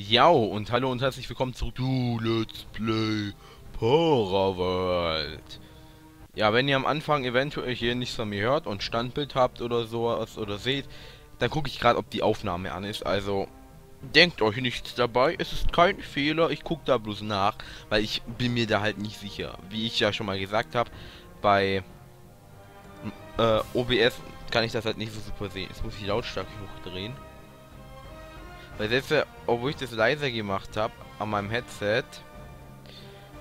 Ja, und hallo und herzlich willkommen zurück zu Let's Play World. Ja, wenn ihr am Anfang eventuell hier nichts von mir hört und Standbild habt oder sowas oder seht, dann gucke ich gerade, ob die Aufnahme an ist. Also, denkt euch nichts dabei, es ist kein Fehler, ich gucke da bloß nach, weil ich bin mir da halt nicht sicher. Wie ich ja schon mal gesagt habe, bei äh, OBS kann ich das halt nicht so super sehen. Jetzt muss ich Lautstärke hochdrehen. Weil selbst, obwohl ich das leiser gemacht habe an meinem Headset,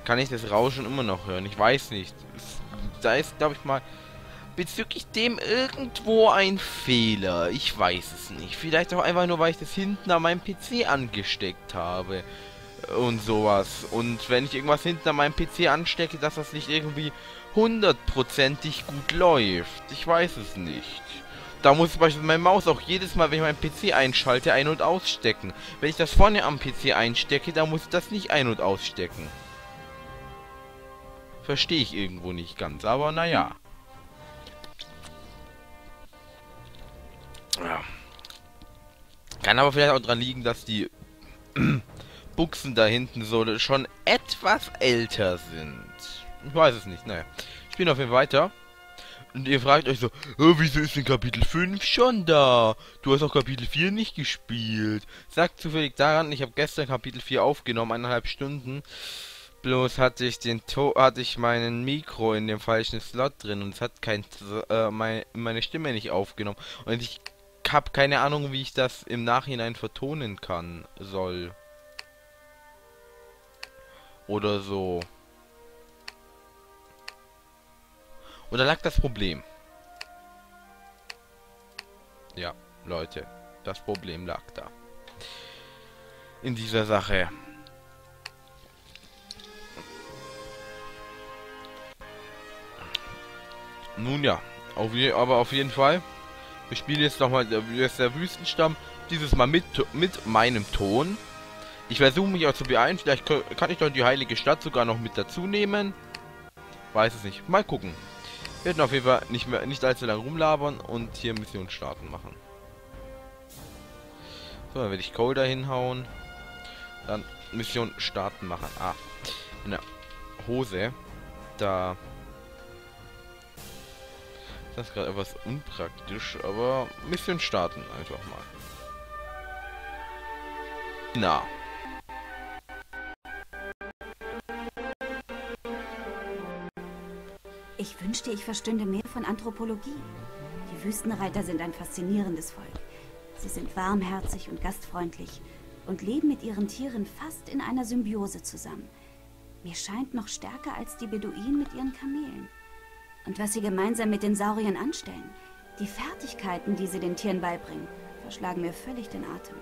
kann ich das Rauschen immer noch hören. Ich weiß nicht. da ist, glaube ich mal, bezüglich dem irgendwo ein Fehler. Ich weiß es nicht. Vielleicht auch einfach nur, weil ich das hinten an meinem PC angesteckt habe. Und sowas. Und wenn ich irgendwas hinten an meinem PC anstecke, dass das nicht irgendwie hundertprozentig gut läuft. Ich weiß es nicht. Da muss ich beispielsweise meine Maus auch jedes Mal, wenn ich meinen PC einschalte, ein- und ausstecken. Wenn ich das vorne am PC einstecke, dann muss ich das nicht ein- und ausstecken. Verstehe ich irgendwo nicht ganz, aber naja. Ja. Kann aber vielleicht auch dran liegen, dass die Buchsen da hinten so schon etwas älter sind. Ich weiß es nicht, naja. Ich bin auf jeden Fall weiter. Und ihr fragt euch so, oh, wieso ist denn Kapitel 5 schon da? Du hast auch Kapitel 4 nicht gespielt. Sagt zufällig daran, ich habe gestern Kapitel 4 aufgenommen, eineinhalb Stunden. Bloß hatte ich den to hatte ich meinen Mikro in dem falschen Slot drin und es hat kein äh, mein, meine Stimme nicht aufgenommen. Und ich habe keine Ahnung, wie ich das im Nachhinein vertonen kann soll. Oder so. Da lag das Problem. Ja, Leute, das Problem lag da. In dieser Sache. Nun ja, auf aber auf jeden Fall. Wir spielen jetzt nochmal der, der Wüstenstamm. Dieses Mal mit, mit meinem Ton. Ich versuche mich auch zu beeilen. Vielleicht kann ich doch die heilige Stadt sogar noch mit dazu nehmen. Weiß es nicht. Mal gucken. Wir werden auf jeden Fall nicht mehr nicht allzu lange rumlabern und hier Mission starten machen. So, dann werde ich Cole da hinhauen. Dann Mission starten machen. Ah, in der Hose. Da. Das ist gerade etwas unpraktisch, aber Mission starten einfach mal. Na. Ich wünschte, ich verstünde mehr von Anthropologie. Die Wüstenreiter sind ein faszinierendes Volk. Sie sind warmherzig und gastfreundlich und leben mit ihren Tieren fast in einer Symbiose zusammen. Mir scheint noch stärker als die Beduinen mit ihren Kamelen. Und was sie gemeinsam mit den Sauriern anstellen, die Fertigkeiten, die sie den Tieren beibringen, verschlagen mir völlig den Atem.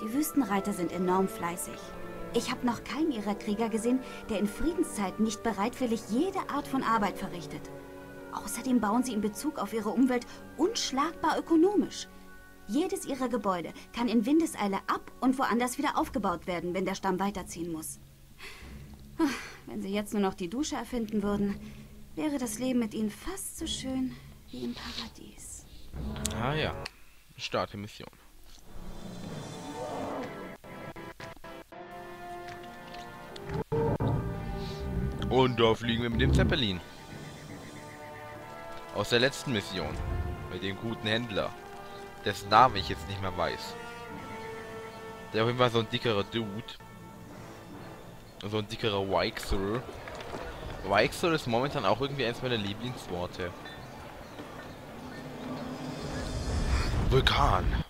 Die Wüstenreiter sind enorm fleißig. Ich habe noch keinen ihrer Krieger gesehen, der in Friedenszeiten nicht bereitwillig jede Art von Arbeit verrichtet. Außerdem bauen sie in Bezug auf ihre Umwelt unschlagbar ökonomisch. Jedes ihrer Gebäude kann in Windeseile ab und woanders wieder aufgebaut werden, wenn der Stamm weiterziehen muss. Wenn sie jetzt nur noch die Dusche erfinden würden, wäre das Leben mit ihnen fast so schön wie im Paradies. Ah ja, starte Mission. Und da fliegen wir mit dem Zeppelin. Aus der letzten Mission. Mit dem guten Händler. Dessen Namen ich jetzt nicht mehr weiß. Der auf jeden Fall so ein dickerer Dude. So ein dickerer Weixel. Weixel ist momentan auch irgendwie eins meiner Lieblingsworte. Vulkan.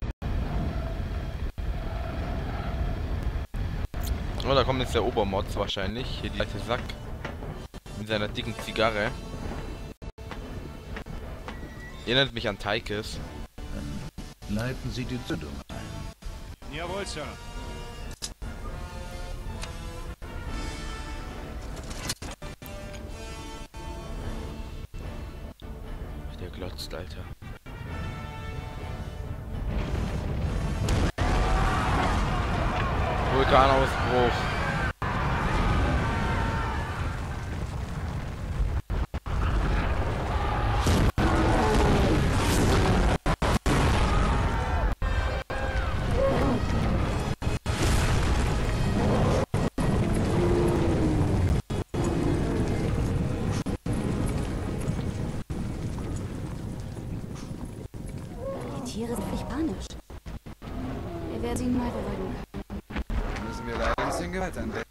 Oh, da kommt jetzt der Obermods wahrscheinlich. Hier die alte Sack. Mit seiner dicken Zigarre. Erinnert mich an Teikes. Leiten Sie die Zündung ein. Jawohl, Sir. Der glotzt, Alter. Vulkanausbruch. Ein bisschen Gewalt anwenden.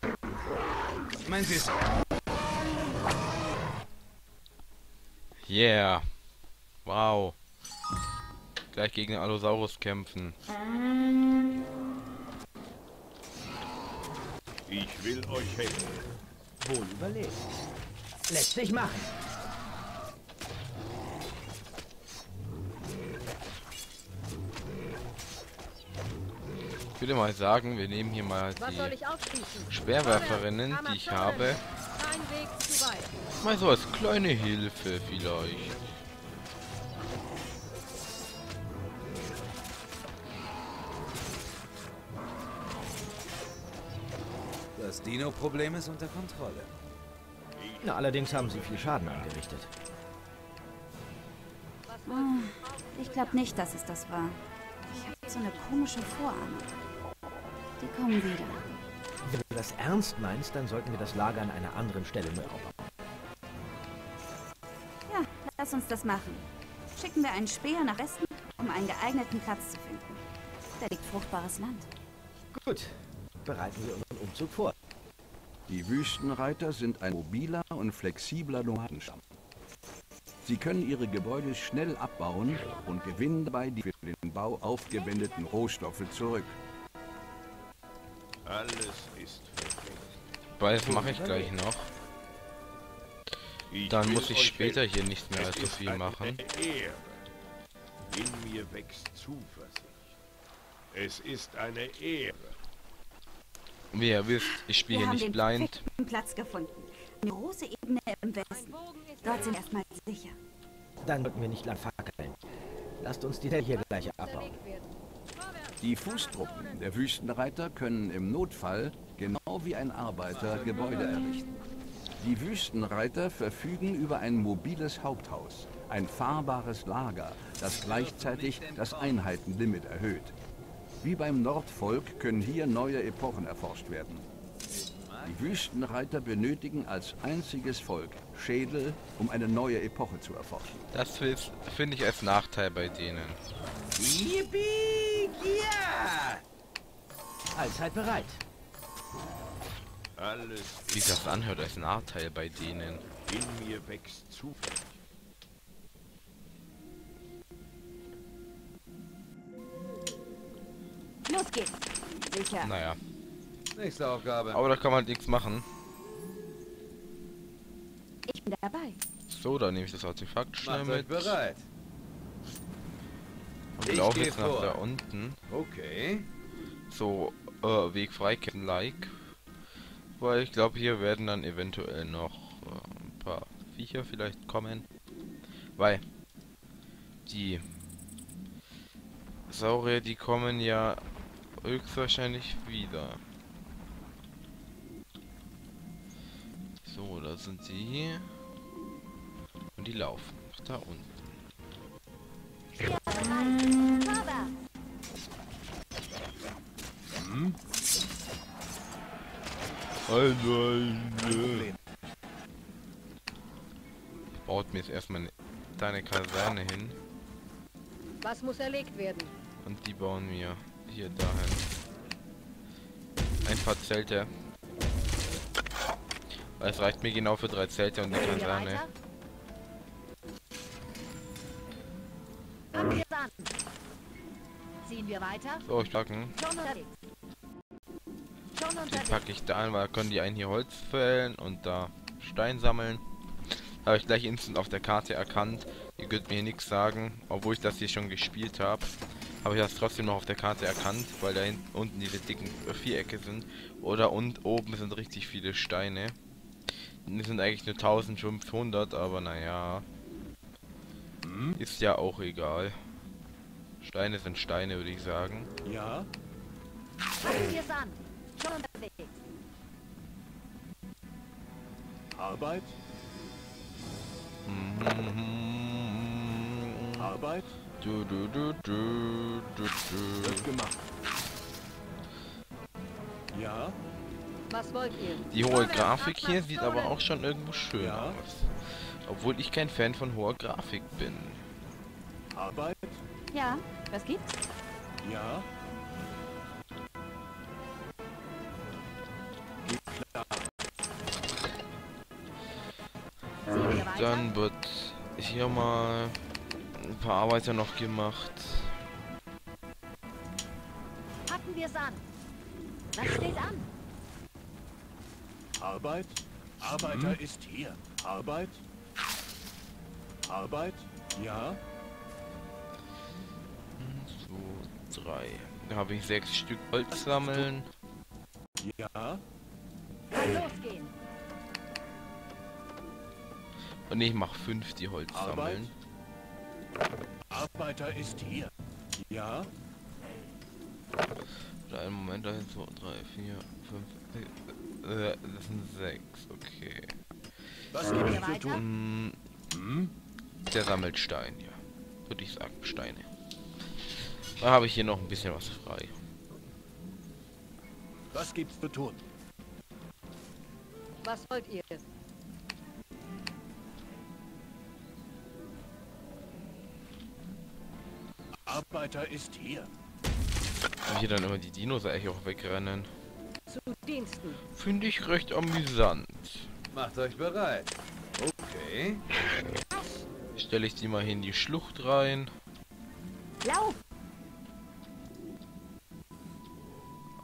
Mein Süß. Yeah. Wow. Gleich gegen den Allosaurus kämpfen. Ich will euch helfen. Wohl überlegt. Lässt sich machen. Ich würde mal sagen, wir nehmen hier mal die? Schwerwerferinnen, die ich habe. Kein Weg zu weit. Mal so als kleine Hilfe vielleicht. Das Dino-Problem ist unter Kontrolle. Na, allerdings haben sie viel Schaden angerichtet. Ah, Ich glaube nicht, dass es das war. Ich habe so eine komische Vorahnung. Die kommen wieder. Wenn du das ernst meinst, dann sollten wir das Lager an einer anderen Stelle neu aufbauen. Ja, lass uns das machen. Schicken wir einen Speer nach Westen, um einen geeigneten Platz zu finden. Da liegt fruchtbares Land. Gut, bereiten wir unseren Umzug vor. Die Wüstenreiter sind ein mobiler und flexibler Nomadenstamm. Sie können ihre Gebäude schnell abbauen und gewinnen dabei die für den Bau aufgewendeten Rohstoffe zurück. Alles ist perfekt. Beides mache ich gleich noch. Ich Dann muss ich später helfen. hier nicht mehr allzu viel machen. Ehre. In mir wächst Zuversicht. Es ist eine Ehre. Wie ihr wisst, ich spiele hier nicht blind. Platz gefunden. Eine große Ebene im Westen. Dort sind erstmal sicher. Dann sollten wir nicht lang fackeln. Lasst uns die hier gleich abbauen. Die Fußtruppen der Wüstenreiter können im Notfall, genau wie ein Arbeiter, Gebäude errichten. Die Wüstenreiter verfügen über ein mobiles Haupthaus, ein fahrbares Lager, das gleichzeitig das Einheitenlimit erhöht. Wie beim Nordvolk können hier neue Epochen erforscht werden. Die Wüstenreiter benötigen als einziges Volk Schädel, um eine neue Epoche zu erforschen. Das finde ich als Nachteil bei denen. Yippie! Ja! Allzeit bereit. Alles Wie sich das anhört als Nachteil bei denen. in mir wächst Zuversicht. Los geht's. Sicher. Naja, Nächste Aufgabe. aber da kann man nichts machen. Ich bin dabei. So, dann nehme ich das Artefakt schnell Macht mit bereit. Und Ich geh jetzt nach vor. da unten. Okay. So, äh, Weg freikämpfen like. Weil ich glaube, hier werden dann eventuell noch äh, ein paar Viecher vielleicht kommen. Weil die Saurier, die kommen ja höchstwahrscheinlich wieder. So, da sind sie hier. Und die laufen nach da unten. Baut mir jetzt erstmal eine kleine Kaserne hin. Was muss erlegt werden? Und die bauen wir hier dahin. Ein paar Zelte. Weil Es reicht mir genau für drei Zelte und eine Kaserne. Ziehen wir weiter? So, ich packen. Unterwegs. packe ich da ein, weil da können die einen hier Holz fällen und da Stein sammeln. Habe ich gleich instant auf der Karte erkannt. Ihr könnt mir hier nichts sagen, obwohl ich das hier schon gespielt habe. Habe ich das trotzdem noch auf der Karte erkannt, weil da hinten unten diese dicken Vierecke sind. Oder und oben sind richtig viele Steine. Die sind eigentlich nur 1500, aber naja. Ist ja auch egal. Steine sind Steine, würde ich sagen. Ja? Fangen wir es an. Schon unterwegs. Arbeit? Mhm. Arbeit? Du, du, du, du, du, du. gemacht. Ja? Was wollt ihr? Die hohe Grafik hier sieht aber auch schon irgendwo schön Ja. aus. Obwohl ich kein Fan von hoher Grafik bin. Arbeit? Ja, was gibt's? Ja? Dann wird hier mal ein paar Arbeiter noch gemacht. Packen wir's an. Was steht an? Arbeit? Arbeiter ist hier. Arbeit? Arbeit? Ja? So, drei. Da habe ich sechs Stück Holz sammeln. Ja? Kann losgehen. Und ich mache fünf, die Holz Arbeit? sammeln. Arbeiter ist hier. Ja? Oder einen Moment, eins, zwei, drei, vier, fünf, sechs, äh, das sind sechs, okay. Was gibt es zu tun? Hm, der sammelt Stein, ja. Würde ich sagen, Steine. Da habe ich hier noch ein bisschen was frei. Was gibt's zu tun? Was wollt ihr? Arbeiter ist hier. Und hier dann immer die Dinos eigentlich auch wegrennen. Zu Diensten. Finde ich recht amüsant. Macht euch bereit. Okay. Stelle ich die mal hier in die Schlucht rein. Lauf!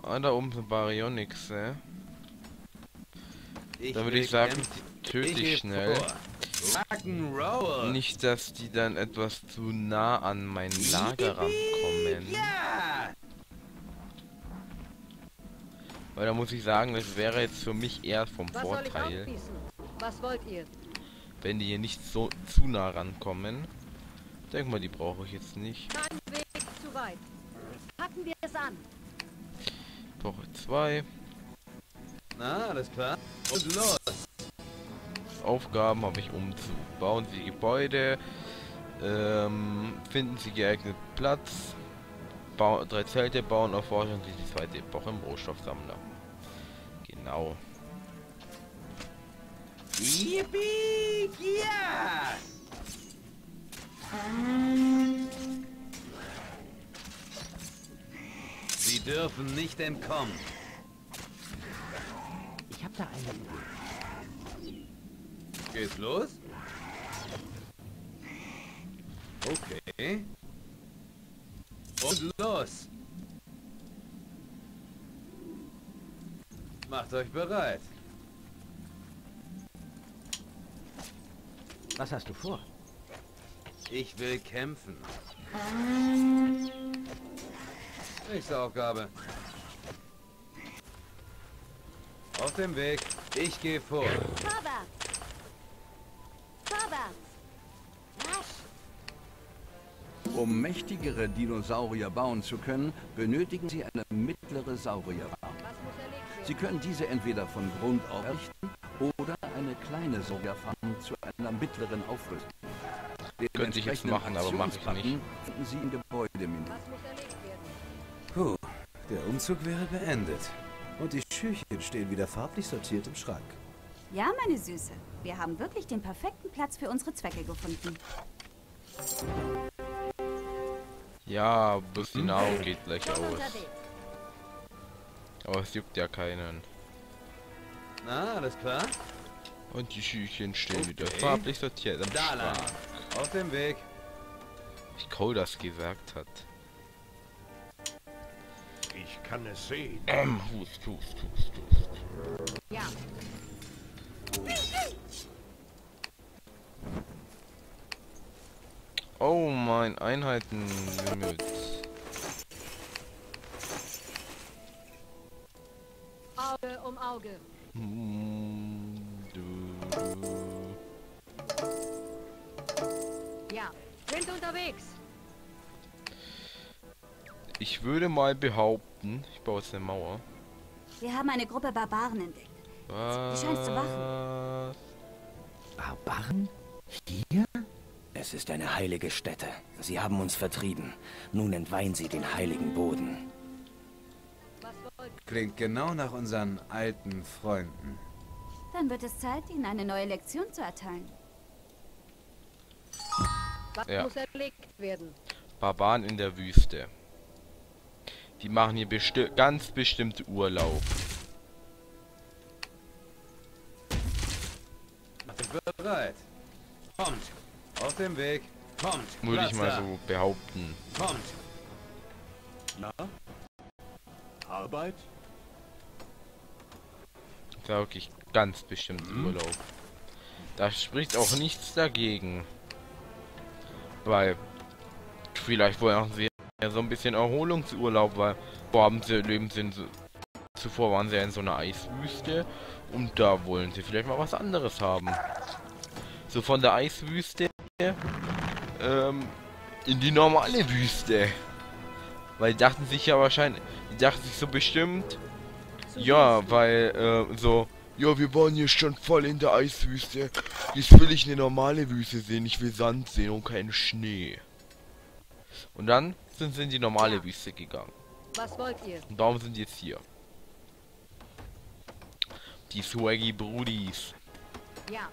Ah, da oben sind Baryonyx, äh. Ich Da würde ich sagen, töte Ich schnell. vor. Rock'n'Roll. Nicht, dass die dann etwas zu nah an mein Lager rankommen. Ja! Weil da muss ich sagen, das wäre jetzt für mich eher vom Was Vorteil, aufgießen? Was wollt ihr? wenn die hier nicht so zu nah rankommen. Denk mal, die brauche ich jetzt nicht. Kein Weg zu weit. Packen wir es an. Brauche zwei. Na, alles klar. Und los. Aufgaben habe ich um zu bauen Sie Gebäude, ähm, finden Sie geeignet Platz, bau drei Zelte bauen, erforschen Sie die zweite Epoche im Rohstoffsammler. Genau. Yippie! Ja! Sie dürfen nicht entkommen. Ich habe da eine Idee. Geht's los? Okay. Und los. Macht euch bereit. Was hast du vor? Ich will kämpfen. Nächste Aufgabe. Auf dem Weg. Ich gehe vor. Vorwärts! Um mächtigere Dinosaurier bauen zu können, benötigen sie eine mittlere Saurierfarm. Sie können diese entweder von Grund auf errichten oder eine kleine Saurierfarm zu einer mittleren aufrüsten. Den Könnte ich jetzt machen, aber mache ich nicht. Finden Sie im Gebäudemenü. Puh, der Umzug wäre beendet. Und die Schüchchen stehen wieder farblich sortiert im Schrank. Ja, meine Süße. Wir haben wirklich den perfekten Platz für unsere Zwecke gefunden. Ja, die Nahrung geht gleich aus. Aber es juckt ja keinen. Na, alles klar? Und die Schüchchen stehen wieder Okay. farblich sortiert Da lang. Auf dem Weg. Wie Cole das gesagt hat. Ich kann es sehen. Ähm, hust, hust, hust, hust. Ja. Oh, mein Einheitenlimit. Auge um Auge. Du, du. Ja. Sind unterwegs. Ich würde mal behaupten, ich baue jetzt eine Mauer. Wir haben eine Gruppe Barbaren entdeckt. Was? scheinst zu wachen. Barbaren? Hier? Es ist eine heilige Stätte. Sie haben uns vertrieben. Nun entweihen sie den heiligen Boden. Klingt genau nach unseren alten Freunden. Dann wird es Zeit, ihnen eine neue Lektion zu erteilen. Was Ja. muss erlegt werden? Barbaren in der Wüste. Die machen hier besti ganz bestimmt Urlaub. Bereit? Kommt. Auf dem Weg. Kommt. Würde ich mal so behaupten. Kommt. Ja? Arbeit? Da wirklich ganz bestimmt Urlaub. Da spricht auch nichts dagegen. Weil vielleicht wollen sie ja so ein bisschen Erholungsurlaub, weil vor haben sie leben sind so- zuvor waren sie ja in so einer Eiswüste und da wollen sie vielleicht mal was anderes haben. So von der Eiswüste ähm, in die normale Wüste. Weil die dachten sich ja wahrscheinlich, die dachten sich so bestimmt, ja, weil, äh, so, ja, wir waren hier schon voll in der Eiswüste. Jetzt will ich eine normale Wüste sehen. Ich will Sand sehen und keinen Schnee. Und dann sind sie in die normale Wüste gegangen. Was wollt ihr? Und darum sind die jetzt hier. Die Swaggy Brudis. Ja.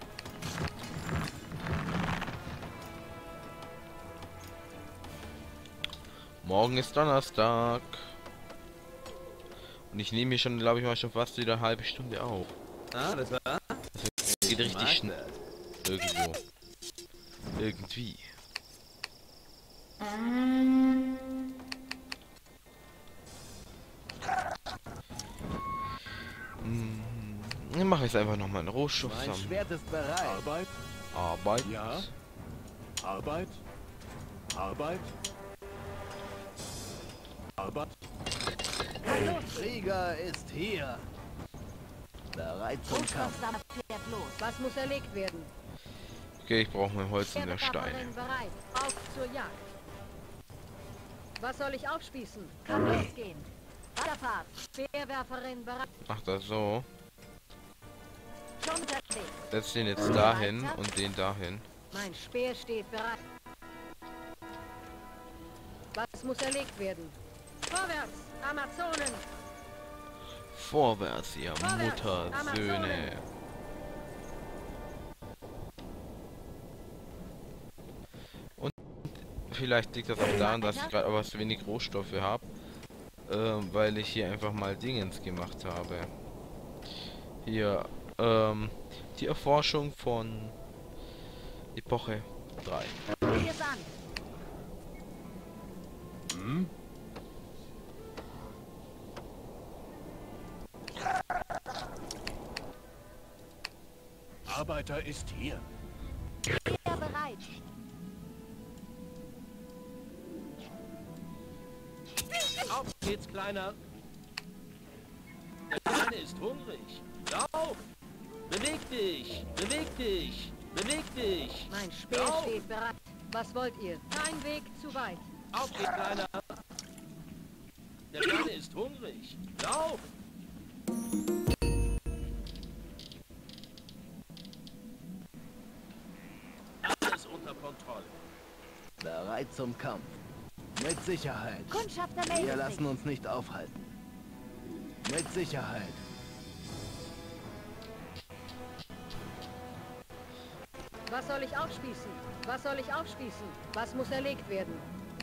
Morgen ist Donnerstag. Und ich nehme hier schon, glaube ich mal, schon fast wieder eine halbe Stunde auf. Ah, das war. Geht richtig schnell. Irgendwo. Irgendwie. Hm, Dann mache ich einfach noch mal einen Rohstoff Mein zusammen. Schwert ist bereit. Arbeit? Arbeit. Ja? Arbeit? Arbeit? Arbeit? Krieger ist hier. Bereit zum Kampf. Was muss erlegt werden? Okay, ich brauche mein Holz und der Pferdewaffnerin Steine. bereit. Auf zur Jagd. Was soll ich aufspießen? Kann losgehen. Wasserfahrt. Speerwerferin bereit. Ach das so. Setz den jetzt dahin und den dahin. Mein Speer steht bereit. Was muss erlegt werden? Vorwärts, Amazonen! Vorwärts, ihr Muttersöhne. Und vielleicht liegt das auch daran, dass ich gerade etwas wenig Rohstoffe habe. Ähm, weil ich hier einfach mal Dingens gemacht habe. Hier, ähm, die Erforschung von Epoche 3. Arbeiter ist hier. Speer bereit. Auf geht's, Kleiner. Der Kleine ist hungrig. Lauf! Beweg dich! Beweg dich! Beweg dich! Mein Speer Lauf! steht bereit. Was wollt ihr? Kein Weg zu weit. Auf geht's, Kleiner! Der Kleine ist hungrig. Lauf! Zum Kampf. Mit Sicherheit. Kundschafter Wir lassen uns nicht aufhalten. Mit Sicherheit. Was soll ich aufspießen? Was soll ich aufspießen? Was muss erlegt werden?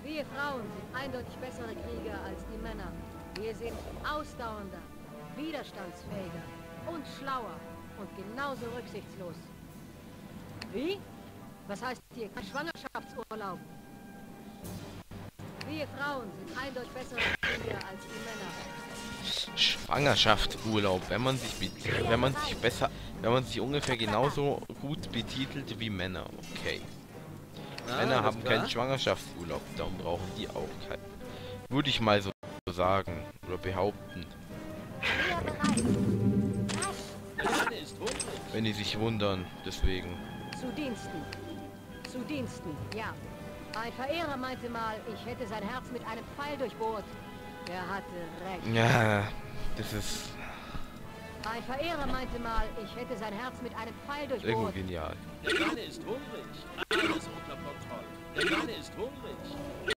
Wir Frauen sind eindeutig bessere Krieger als die Männer. Wir sind ausdauernder, widerstandsfähiger und schlauer und genauso rücksichtslos. Wie? Was heißt hier kein Schwangerschaftsurlaub? Wir Frauen sind eindeutig Krieger als die Männer. Schwangerschaftsurlaub, wenn man sich wenn man sich besser, wenn man sich ungefähr genauso gut betitelt wie Männer. Okay. Ah, Männer haben klar. keinen Schwangerschaftsurlaub, darum brauchen die auch keinen. Würde ich mal so sagen oder behaupten, wenn die sich wundern. Deswegen. zu Diensten. Zu Diensten, ja. Ein Verehrer meinte mal, ich hätte sein Herz mit einem Pfeil durchbohrt. Er hatte recht. Ja, das ist Ein Verehrer meinte mal, ich hätte sein Herz mit einem Pfeil irgendwie durchbohrt. genial. Der Kleine ist hungrig. Alles unter Kontrolle. Der Kleine ist hungrig.